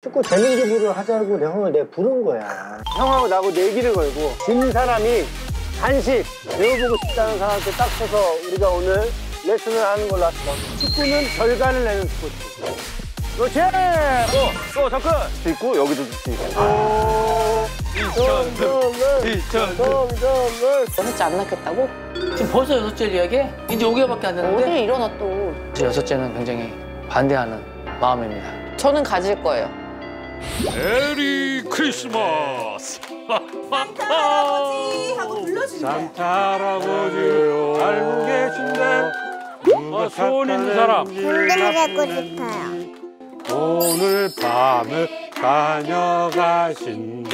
축구 재능 기부를 하자고 내 형을 내가 부른 거야. 형하고 나하고 내기를 걸고 진 사람이 간식 배워보고 싶다는 사람한테 딱 서서 우리가 오늘 레슨을 하는 걸로 합시다. 축구는 결과를 내는 스포츠. 그렇지! 또, 또 접근! 수 있고 여기도 수 있고. 점점을! 점점을! 여섯째 안 낳겠다고? 지금 벌써 여섯째 이야기해? 이제 5개월밖에 안 됐는데? 어딜 일어나 또. 제 여섯째는 굉장히 반대하는 마음입니다. 저는 가질 거예요. 메리 크리스마스. 산타 할아버지 하고 불러준대. 산타 할아버지 알고 계신데 어, 소원 있는 사람 군대를 가고 싶어요. 오늘 밤을 다녀가신대